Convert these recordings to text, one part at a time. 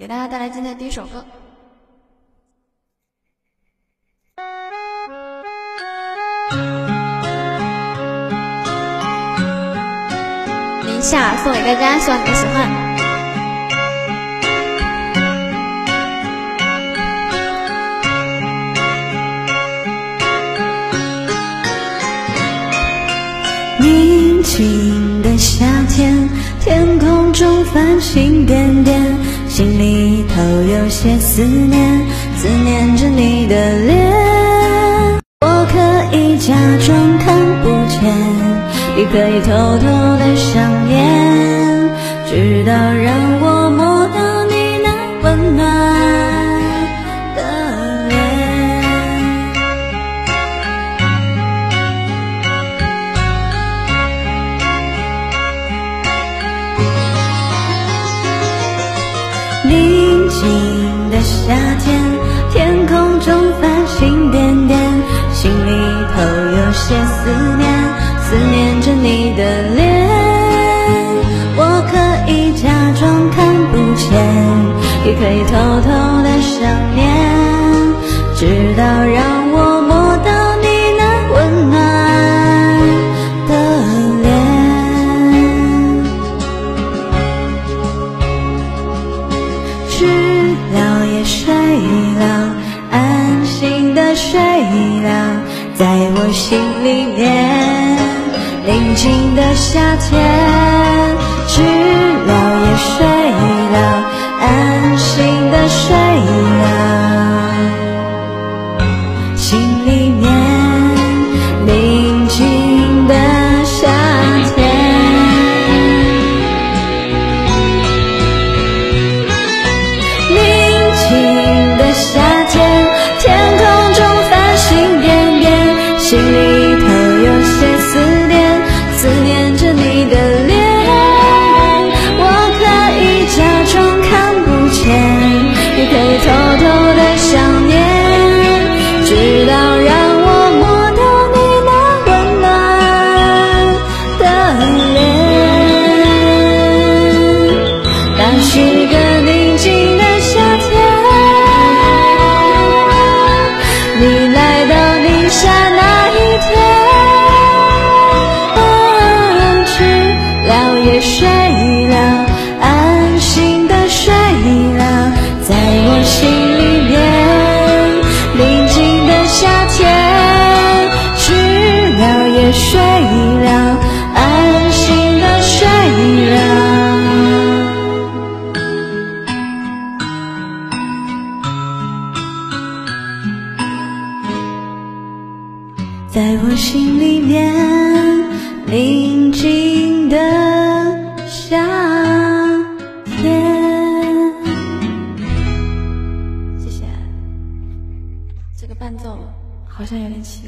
给大家带来今天第一首歌。宁夏送给大家，希望你们喜欢。宁静的夏天，天空中繁星点点，都有些思念，思念着你的脸。我可以假装看不见，也可以偷偷的想念，直到让夏天，天空中繁星点点，心里头有些思念，思念着你的脸。我可以假装看不见，也可以偷偷夏天，知了也睡了，安心的睡了。心里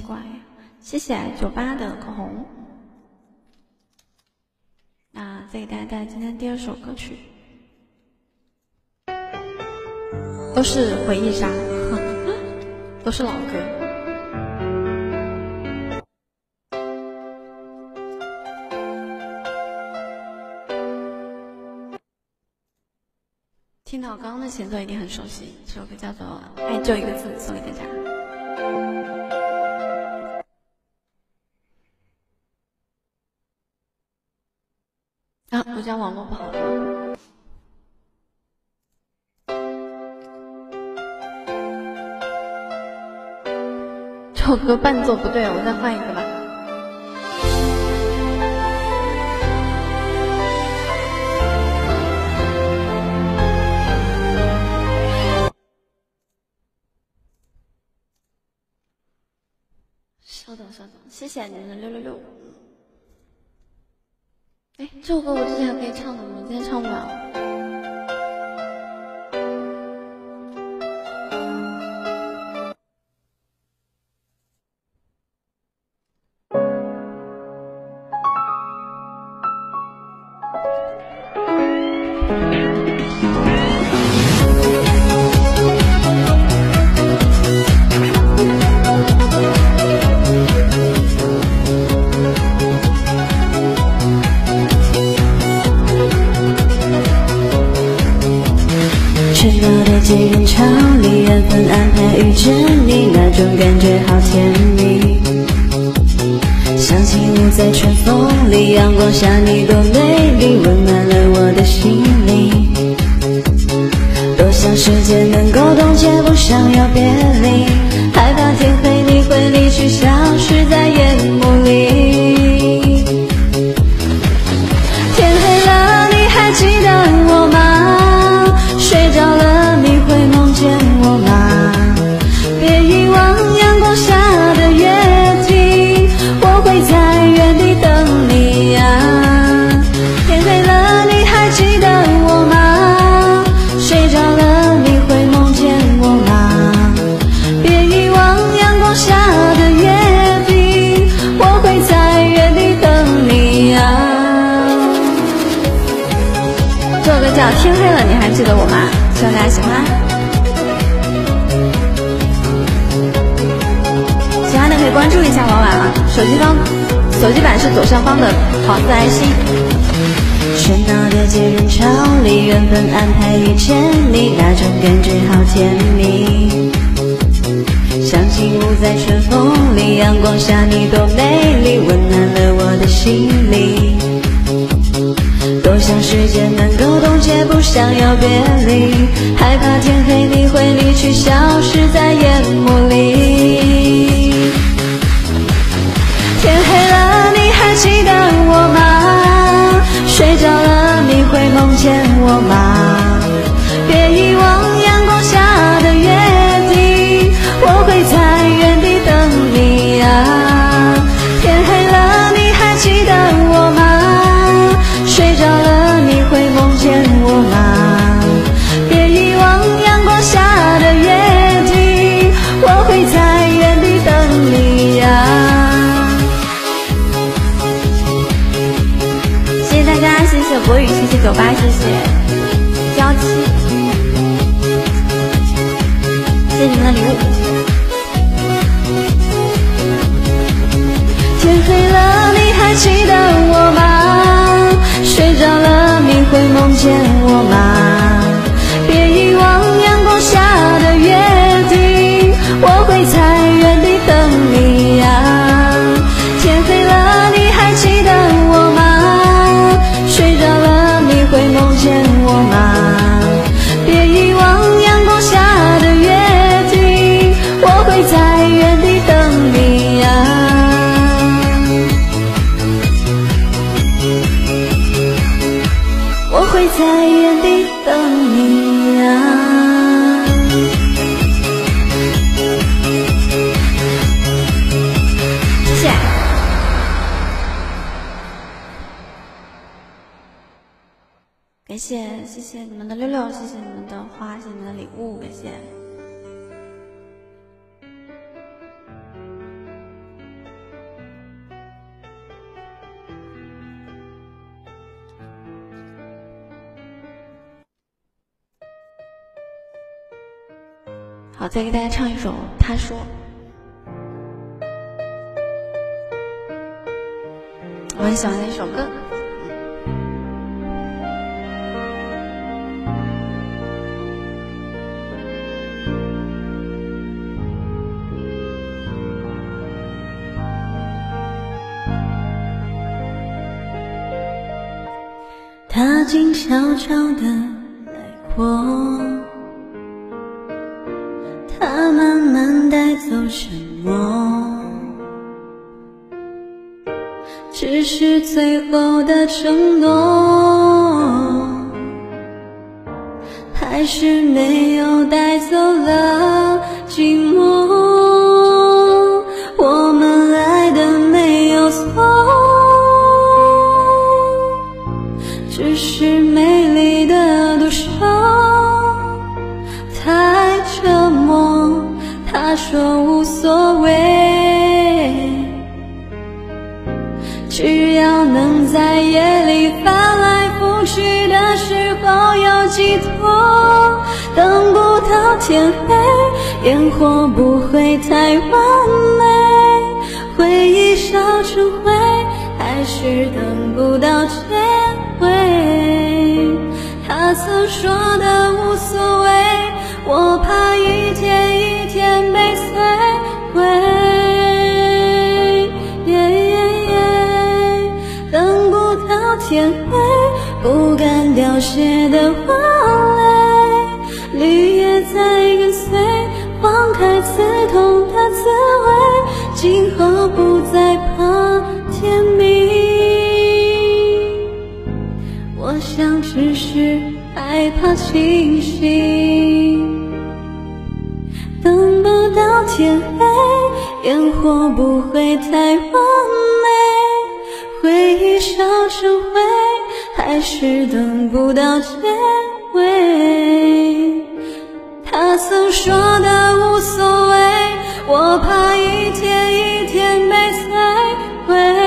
怪。谢谢酒吧的口红。那再给大家带来今天第二首歌曲，都是回忆杀，都是老歌。听到刚刚的前奏一定很熟悉，这首歌叫做《爱就一个字》，送给大家。我家网络不好了。这首歌伴奏不对，我再换一个吧。稍等，稍等，谢谢你们的六六六。哎，这首歌我之前可以唱的，我今天唱不了。喧闹的街人潮里，缘分安排遇见你，那种感觉好甜蜜。想起你在春风里，阳光下你多美丽，温暖了我的心灵。多想时间能够冻结，不想要别离，叫《天黑了，你还记得我吗》？希望大家喜欢。喜欢的可以关注一下婉婉啊，手机方手机版是左上方的黄色爱心。喧闹的街人潮里，缘分安排遇见你，那种感觉好甜蜜。想起舞在春风里，阳光下你多美丽，温暖了我的心里。多想时间能够冻结，不想要别离，害怕天黑你会离去，消失在夜幕里。天黑了，你还记得我吗？睡着了，你会梦见我吗？谢谢你们的礼物。天黑了，你还记得我吗？睡着了，你会梦见感谢谢谢你们的六六，谢谢你们的花，谢谢你们的礼物，感谢。好，再给大家唱一首《他说》。我很喜欢的一首歌。静悄悄地来过，他慢慢带走沉默，只是最后的承诺，还是没有带走了寂寞。天黑，烟火不会太完美，回忆烧成灰，还是等不到结尾。他曾说的无所谓，我怕一天一天被摧毁。等不到天黑，不敢凋谢的花。我想只是害怕清醒，等不到天黑，烟火不会太完美，回忆烧成灰。还是等不到结尾。他曾说的无所谓，我怕一天一天被摧毁。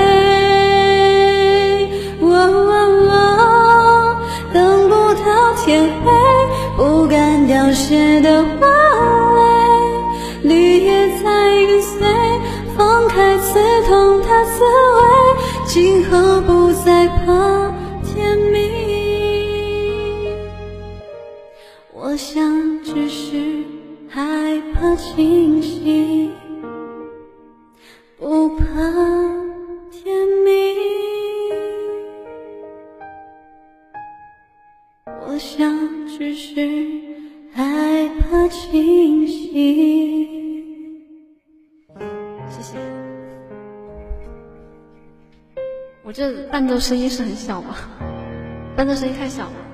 不怕天明。我想只是害怕清醒。谢谢。我这伴奏声音是很小吗？伴奏声音太小了。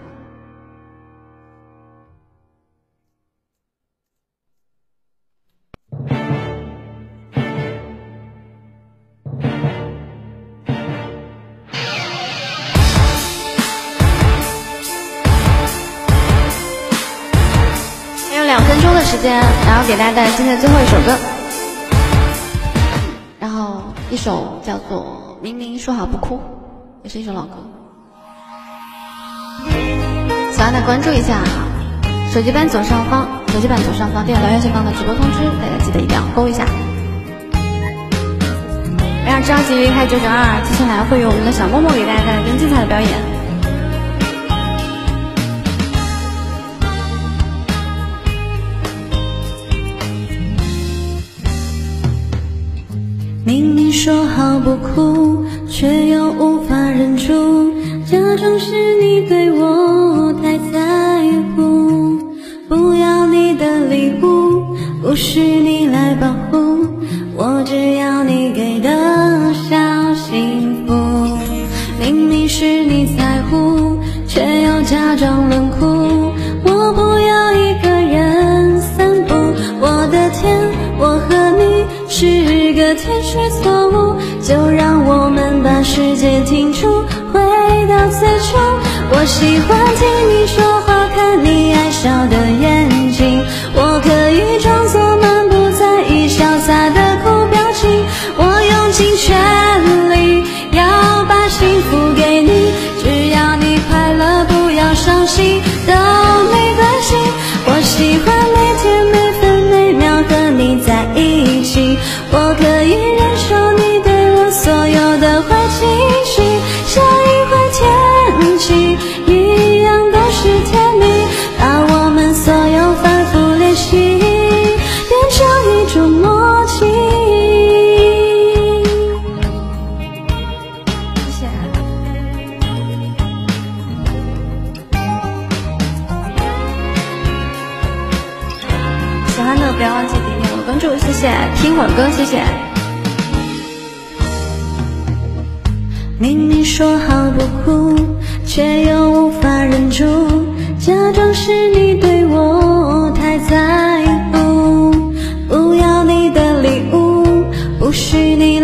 间，然后给大家带来今天最后一首歌，然后一首叫做《明明说好不哭》，也是一首老歌。喜欢的关注一下，手机版左上方，手机版左上方，电脑聊天下方的直播通知，大家记得一定要勾一下。不要着急离开九九二，接下来会有我们的小默默给大家带来更精彩的表演。明明说好不哭，却又无法忍住，假装是你对我最初。我喜欢听你说话，看你爱笑的多谢谢。明明说好不哭，却又无法忍住，假装是你对我太在乎。不要你的礼物，不需你。